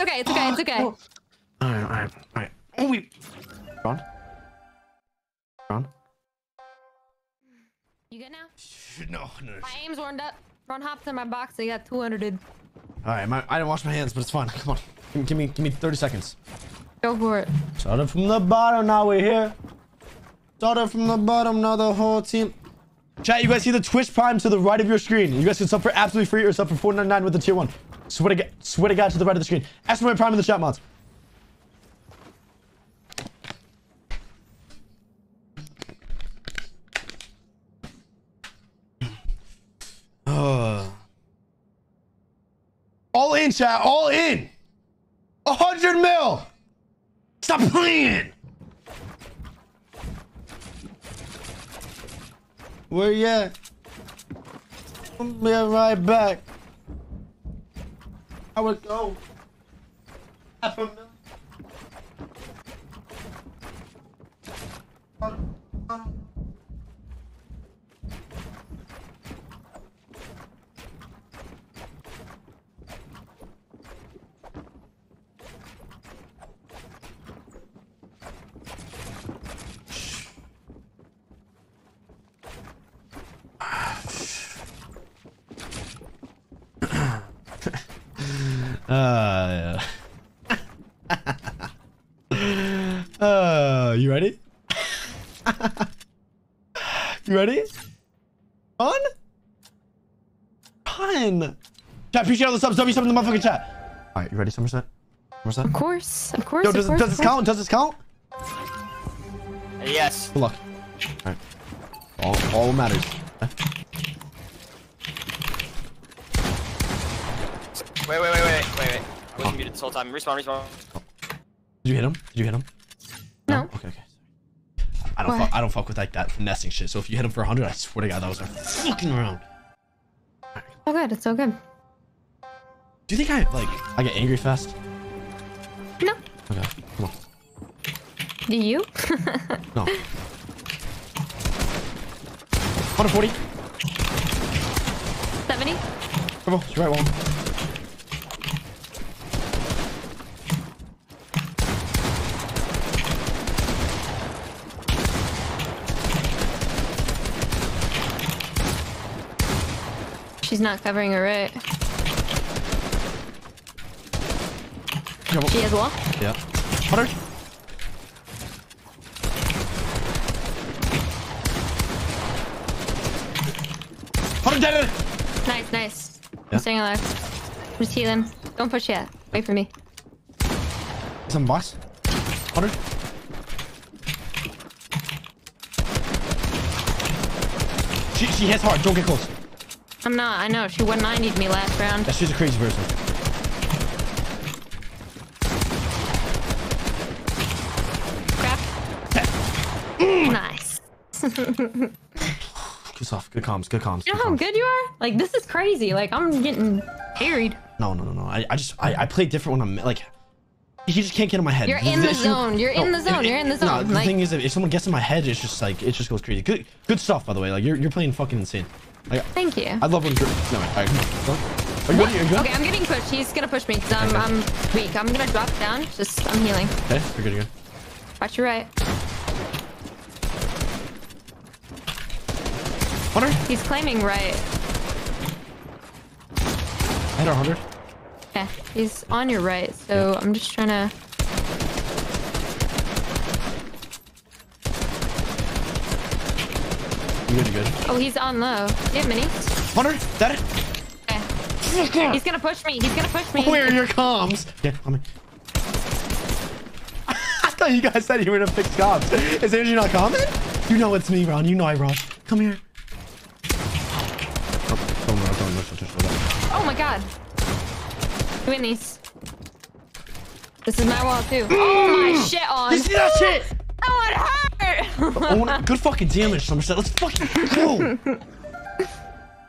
It's okay. It's okay. It's okay. All right, all right, all right. Oh, we. Ron? Ron? You good now? No, no. My aim's warmed up. Ron hopped in my box. I got 200. All right, my, I didn't wash my hands, but it's fine. Come on. Give me, give me, give me 30 seconds. Go for it. Started from the bottom, now we're here. Started from the bottom, now the whole team. Chat, you guys see the Twitch Prime to the right of your screen. You guys can sub for absolutely free or sub for 499 with the tier 1. Swear to, God, swear to God to the right of the screen. My Prime in the chat mods. All in, chat. All in. A hundred mil. Stop playing. Where you at? I'll be right back. I would go. Half a mil. Uh, uh, you ready? you ready? On? On. Chat, appreciate all the subs. W sub in the motherfucking chat. All right, you ready, Sommerset? Sommerset? Of course. Of course. Yo, of does, course, does this count? Does this count? Yes. Good luck. All right. All, all matters. Wait, wait, wait, wait, wait, wait. I was muted this whole time. Respawn, respawn. Did you hit him? Did you hit him? No. Okay, okay. I don't fuck, I don't fuck with like that finessing shit. So if you hit him for 100, I swear to God, that was a fucking round. Oh, good. It's so good. Do you think I like I get angry fast? No. Okay, come on. Do you? No. 140. 70? Come on, you're right one. She's not covering her right. On. She has wall. Yeah. 100. Hundred dead. Nice, nice. Yeah. I'm staying alive. I'm just healing. Don't push yet. Wait for me. Some box. Hundred. She she hits hard. Don't get close. I'm not. I know. She 190'd me last round. Yeah, she's a crazy person. Crap. Mm. nice. Good stuff. Good comms. Good comms. You know good how comms. good you are? Like, this is crazy. Like, I'm getting carried. No, no, no, no. I, I just I, I play different when I'm like. He just can't get in my head. You're in the issue- zone. You're in the zone. it- You're in the zone. No, the Like- thing is, if if someone gets in my head, it's just like it just goes crazy. Good, good stuff, by the way. Like you're you're playing fucking insane. Like Thank you. I love when. You're, no, right, come oh, Are you ready? Are you good? Okay, I'm getting pushed. He's gonna push me because I'm, Okay. I'm weak. I'm gonna drop down. Just, I'm healing. Okay, you're good. You're good. Watch your right. Hundred. He's claiming right. Hit our hundred. Yeah, he's on your right. So I'm just trying to. You good? You good? Oh, he's on low. Do you have minis? Hundred. Dead. Okay. He's gonna push me. He's gonna push me. Where are your comms? Yeah, I'm in. I thought you guys said you were gonna fix comms. Is energy not common? You know it's me, Ron. You know I Ron. Come here. Oh. Oh my god. Win these. This is my wall too. Oh my mm. shit on. You see that shit? Oh, that one hurt. Oh, good fucking damage, Sommerset. Let's fucking go.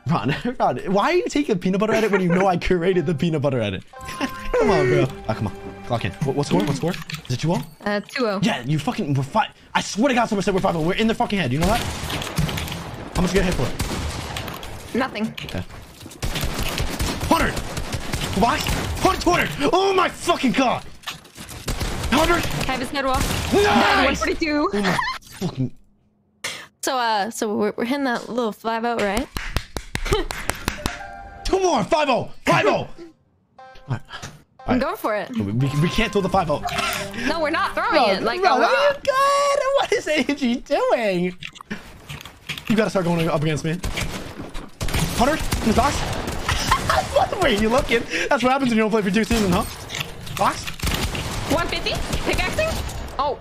Ron, Ron, why are you taking a peanut butter edit when you know I curated the peanut butter edit? come on, bro. Ah, come on. Clock in. What, what score? What score? Is it 2 0? Uh, 2-0. Yeah, you fucking. We're five. I swear to God, Sommerset, we're 5 We're in their fucking head. You know that? How much you get hit for? Nothing. Okay. 100. Box. 120. Oh my fucking god. 100. I have his head wall. Nice. 142. Oh fucking. So, uh, so we're, we're hitting that little 5 out, right? Two more. 5 0. 5 0. I'm going for it. We, we, we can't throw the 5 0. No, we're not throwing Bro, it. Like, no, rock. you're good. What is AG doing? You gotta start going up against me. Hunter, in the box. what the way you looking? That's what happens when you don't play for two seasons, huh? Box? 150? Pickaxing? Oh,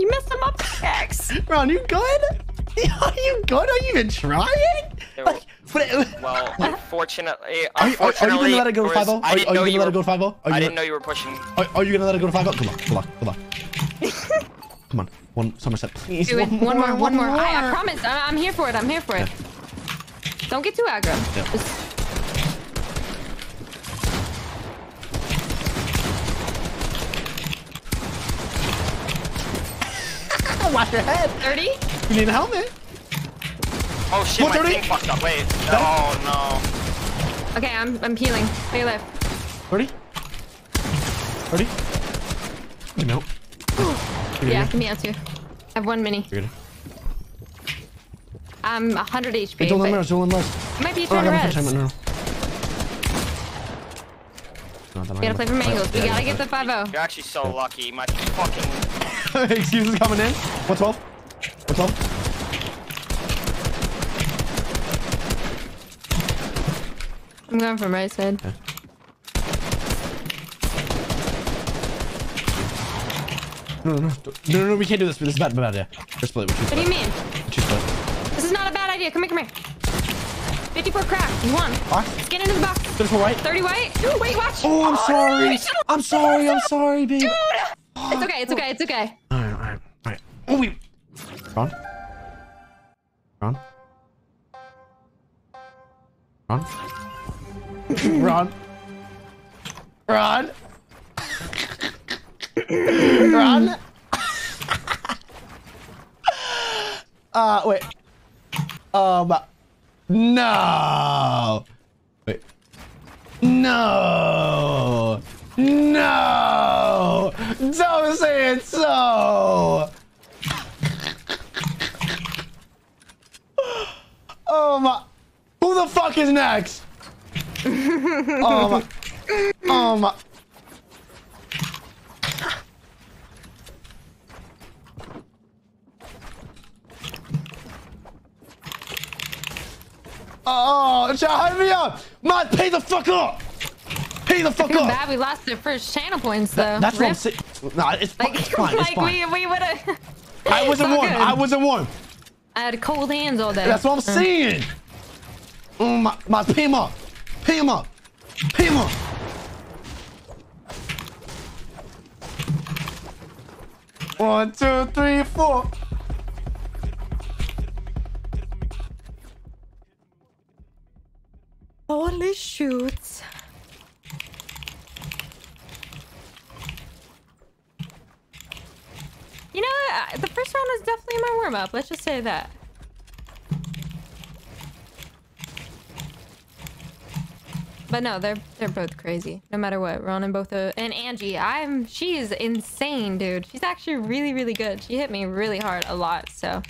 you messed him up. Pickaxe. Ron, you good? Are you good? Are you even trying? There Like, it, Well, unfortunately, are, you, are, are you gonna let it oh? go to Chris, 5 Are, didn't are know you you gonna let were. it go to 5 0? Are, I you didn't know you were pushing. Are, are you gonna let it go to 5 Come on, come on, come on. Come on, one Sommerset, please. Do it. One more, one more. I, I promise. I, I'm here for it. I'm here for it. Don't get too aggro. Yeah. Just- Watch your head. 30? You need a helmet. Oh shit, my 130? thing fucked up. Wait. That- Oh no. Okay, I'm, I'm healing. Stay alive. 30? 30? You know. Yeah, give me out too. I have one mini. You're good. I'm 100 HP. Hey, don't let but me know, don't let me know. I might be Oh, I trying got to my res. first time, no, no. We gotta play from angles. We gotta get the 5 no. You're actually so lucky. My fucking. the... Excuses coming in. 112. 112. I'm going from right side. No, no, no. No, no, no, we can't do this. This is bad, bad idea. We're split. We're two What do you mean? We're two split. This is not a bad idea. Come here, come here. 54 crack. You won. Box. Let's get into the box. 34 white. 30 white. Ooh, wait, watch. Oh, I'm no, sorry. you should've- I'm sorry. I'm sorry, babe. Dude. It's okay. It's okay. It's okay. Alright, alright, alright. Oh, wait. Ron? Ron? Ron? Ron? Ron? Ron? uh, wait. Um, no. Wait. No. No. Don't say it so. Oh my. Who the fuck is next? oh my. Oh my. Oh, hype me up! Man, pay the fuck up! Pay the fuck up! bad we lost the first channel points though. That's what I'm saying. Nah, it's, Like, it's fine. It's like fine. we we would have. I wasn't warm. I wasn't warm. I had cold hands all day. That's what I'm uh-huh. saying. Oh mm, my, my, pay him up. Pay him up. Pay him up. One, two, three, four. Holy shoots. You know, what? The first round was definitely my warm up. Let's just say that. But no, they're they're both crazy. No matter what, Ron and both uh, and Angie, I'm she is insane, dude. She's actually really really good. She hit me really hard a lot. So